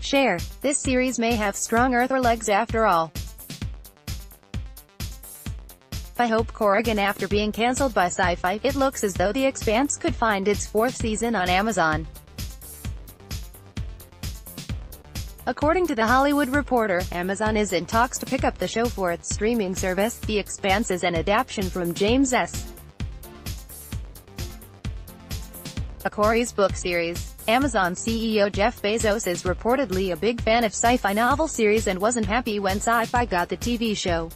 Share. This series may have strong earther legs after all. By Hope Corrigan After being cancelled by Syfy, it looks as though The Expanse could find its fourth season on Amazon. According to The Hollywood Reporter, Amazon is in talks to pick up the show for its streaming service. The Expanse is an adaptation from James S. Corey's book series. Amazon CEO Jeff Bezos is reportedly a big fan of sci-fi novel series and wasn't happy when Syfy got the TV show.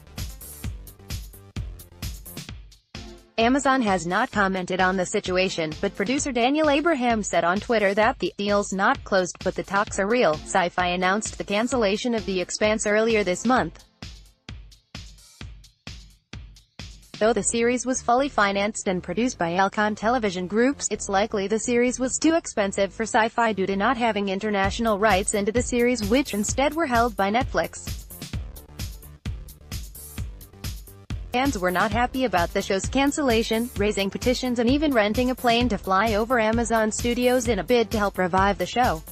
Amazon has not commented on the situation, but producer Daniel Abraham said on Twitter that the deal's not closed, but the talks are real. Syfy announced the cancellation of The Expanse earlier this month. Though the series was fully financed and produced by Alcon Television Groups, it's likely the series was too expensive for Syfy due to not having international rights into the series which instead were held by Netflix. Fans were not happy about the show's cancellation, raising petitions and even renting a plane to fly over Amazon Studios in a bid to help revive the show.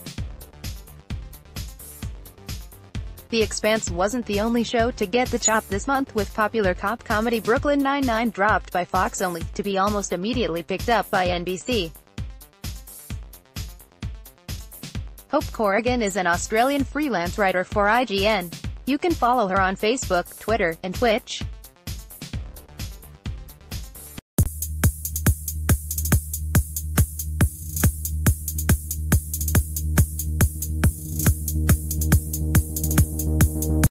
The Expanse wasn't the only show to get the chop this month with popular cop comedy Brooklyn Nine-Nine dropped by Fox only, to be almost immediately picked up by NBC. Hope Corrigan is an Australian freelance writer for IGN. You can follow her on Facebook, Twitter, and Twitch.